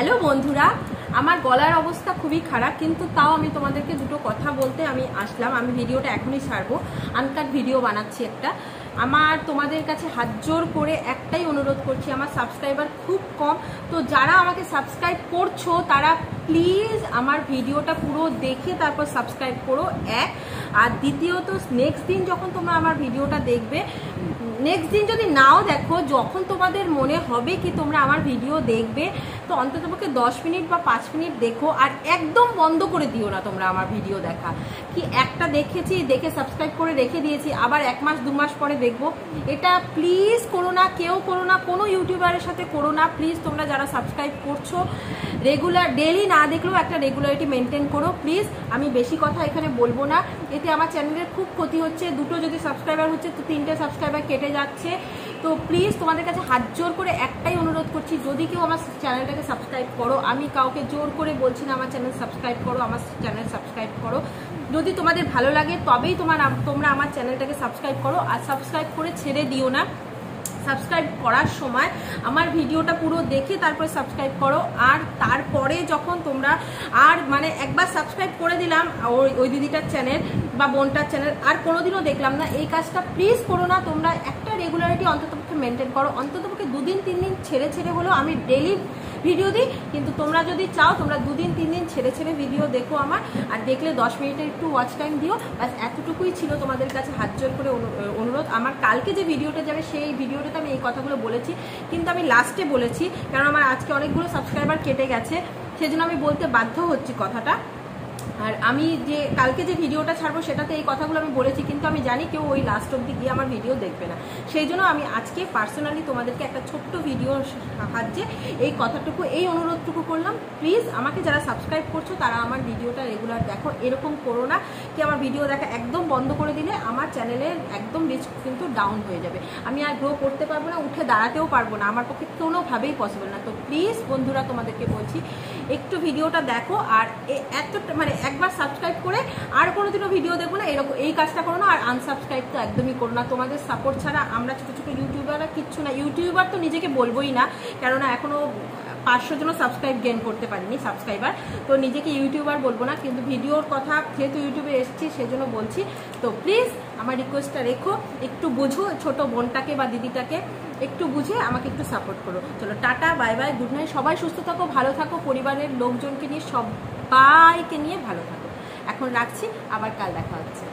Hello বন্ধুরা, আমার গলার অবস্থা খুবই খারাপ, কিন্তু তাও আমি তোমাদেরকে দুটো কথা বলতে আমি আসলাম। আমি ভিডিওটা এখনই ছাড়বো আনকাট ভিডিও বানাচ্ছি একটা। আমার তোমাদের কাছে হাত জোর করে একটাই অনুরোধ করছি, আমার সাবস্ক্রাইবার খুব কম। তো যারা আমাকে সাবস্ক্রাইব করছ, তারা প্লিজ আমার ভিডিওটা পুরো দেখে তারপর সাবস্ক্রাইব করো, এক। আর দ্বিতীয়ত নেক্সট দিন যখন তোমরা আমার ভিডিওটা দেখবে নেক্সট দিন যদি নাও দেখো, যখন তোমাদের মনে হবে কি তোমরা আমার ভিডিও দেখবে, তো অন্তত পক্ষে দশ মিনিট বা পাঁচ মিনিট দেখো, আর একদম বন্ধ করে দিও না তোমরা আমার ভিডিও দেখা। কি একটা দেখেছি, দেখে সাবস্ক্রাইব করে রেখে দিয়েছি, আবার এক মাস, দু মাস পরে দেখব। এটা প্লিজ করো না, কেউ করো না, কোনো ইউটিউবারের সাথে করো না প্লিজ তোমরা যারা সাবস্ক্রাইব করছ রেগুলার ডেলি না দেখলেও একটা রেগুলারিটি মেনটেন করো প্লিজ আমি বেশি কথা এখানে বলব না। এতে আমার চ্যানেলের খুব ক্ষতি হচ্ছে। দুটো যদি সাবস্ক্রাইবার হচ্ছে, তো তিনটে সাবস্ক্রাইবার কেটে যাচ্ছে। তো প্লিজ তোমাদের কাছে হাত জোর করে একটাই অনুরোধ করছি, যদি কেউ আমার চ্যানেলটাকে সাবস্ক্রাইব করো, আমি কাউকে জোর করে বলছি না আমার চ্যানেল সাবস্ক্রাইব করো, আমার চ্যানেল সাবস্ক্রাইব করো। যদি তোমাদের ভালো লাগে, তবেই তোমার তোমরা আমার চ্যানেলটাকে সাবস্ক্রাইব করো। আর সাবস্ক্রাইব করে ছেড়ে দিও না। সাবস্ক্রাইব করার সময় আমার ভিডিওটা পুরো দেখে তারপরে সাবস্ক্রাইব করো। আর তারপরে যখন তোমরা আর মানে একবার সাবস্ক্রাইব করে দিলাম, ওই ওই দিদিটার চ্যানেল বা বোনটার চ্যানেল আর কোনোদিনও দেখলাম না। এই কাজটা প্লিজ করো না, তোমরা একটা রেগুলারিটি অন্ততপক্ষে মেনটেন করো। অন্ততপক্ষে দুদিন, তিন দিন ছেড়ে ছেড়ে হলেও আমি ডেলি ভিডিও দিই। কিন্তু তোমরা যদি চাও, তোমরা দুদিন, তিন দিন ছেড়ে ছেড়ে ভিডিও দেখো আমার। আর দেখলে দশ মিনিটের একটু ওয়াচ টাইম দিও। বাস এতটুকুই ছিল তোমাদের কাছে হাত জোর করে অনুরোধ। আমার কালকে যে ভিডিওটা যাবে, সেই ভিডিওটাতে আমি এই কথাগুলো বলেছি। কিন্তু আমি লাস্টে বলেছি, কারণ আমার আজকে অনেকগুলো সাবস্ক্রাইবার কেটে গেছে। সেজন্য আমি বলতে বাধ্য হচ্ছি কথাটা। আর আমি যে, কালকে যে ভিডিওটা ছাড়বো সেটাতে এই কথাগুলো আমি বলেছি, কিন্তু আমি জানি কেউ ওই লাস্ট অব্দি গিয়ে আমার ভিডিও দেখবে না। সেই জন্য আমি আজকে পার্সোনালি তোমাদেরকে একটা ছোট্ট ভিডিও সাহায্যে এই কথাটুকু, এই অনুরোধটুকু করলাম। প্লিজ আমাকে যারা সাবস্ক্রাইব করছ, তারা আমার ভিডিওটা রেগুলার দেখো। এরকম করো না, কি আমার ভিডিও দেখা একদম বন্ধ করে দিলে আমার চ্যানেলের একদম রিচ ডাউন হয়ে যাবে। আমি আর গ্রো করতে পারব না, উঠে দাঁড়াতেও পারব না। আমার পক্ষে কোনোভাবেই পসিবল না। তো প্লিজ বন্ধুরা, তোমাদেরকে বলছি, একটু ভিডিওটা দেখো আর এত মানে একবার সাবস্ক্রাইব কোনোদিনও ভিডিও দেখব না, এরকম এই কাজটা করো না, আর আনসাবস্ক্রাইব তো একদমই করো না। তোমাদের সাপোর্ট ছাড়া আমরা ছোটো ছোটো ইউটিউবাররা কিচ্ছু না। ইউটিউবার তো নিজেকে বলবোই না, কেননা এখনও পাঁচশো জন সাবস্ক্রাইব গেন করতে পারিনি সাবস্ক্রাইবার তো নিজেকে ইউটিউবার বলব না, কিন্তু ভিডিওর কথা যেহেতু ইউটিউবে এসেছি, সেজন্য বলছি। তো প্লিজ আমার রিকোয়েস্টটা রেখো, একটু বুঝো ছোট বোনটাকে বা দিদিটাকে, একটু বুঝে আমাকে একটু সাপোর্ট করো। চলো, tata bye bye good night সবাই সুস্থ থাকো, ভালো থাকো, পরিবারের লোকজনকে নিয়ে, সবাইকে নিয়ে ভালো থাকো। এখন রাখছি আবার কাল দেখা হচ্ছে।